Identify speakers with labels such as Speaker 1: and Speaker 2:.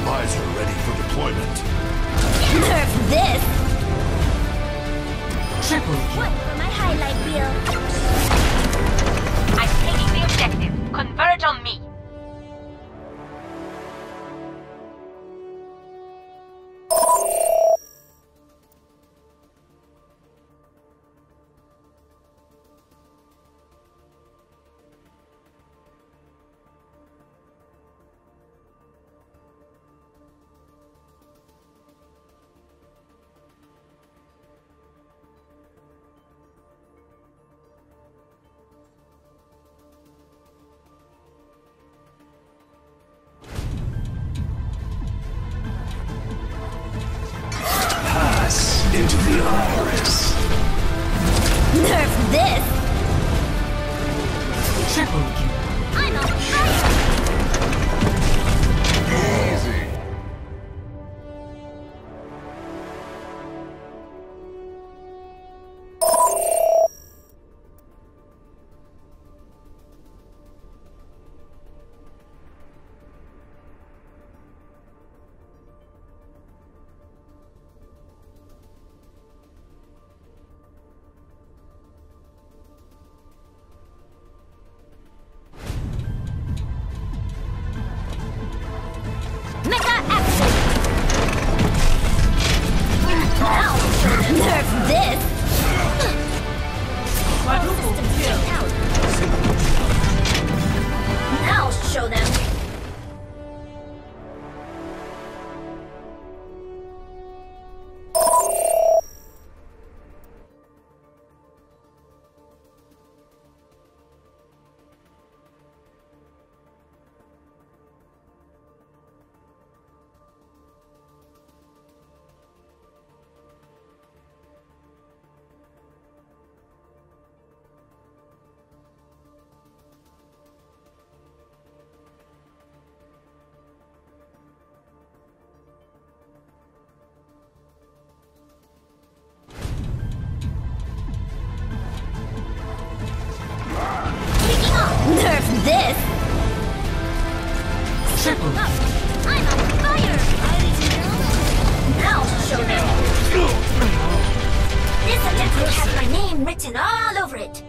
Speaker 1: visor ready for deployment.
Speaker 2: Nerf this!
Speaker 3: Triple
Speaker 2: for my highlight.
Speaker 4: The
Speaker 1: iris.
Speaker 2: Nerf this!
Speaker 3: Triple kill.
Speaker 2: This!
Speaker 3: Triple kill.
Speaker 2: I'm on fire! Now show them! This objective has my name written all over it!